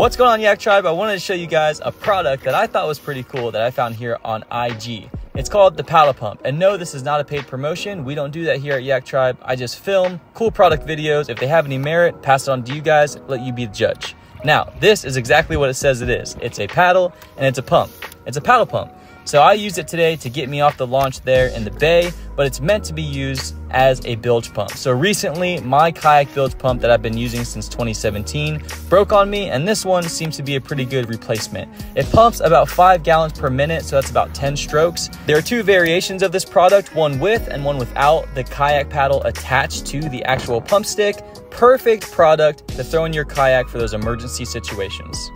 What's going on Yak Tribe? I wanted to show you guys a product that I thought was pretty cool that I found here on IG. It's called the paddle pump. And no, this is not a paid promotion. We don't do that here at Yak Tribe. I just film cool product videos. If they have any merit, pass it on to you guys, let you be the judge. Now, this is exactly what it says it is. It's a paddle and it's a pump. It's a paddle pump. So I used it today to get me off the launch there in the bay, but it's meant to be used as a bilge pump. So recently, my kayak bilge pump that I've been using since 2017 broke on me, and this one seems to be a pretty good replacement. It pumps about five gallons per minute, so that's about 10 strokes. There are two variations of this product, one with and one without the kayak paddle attached to the actual pump stick. Perfect product to throw in your kayak for those emergency situations.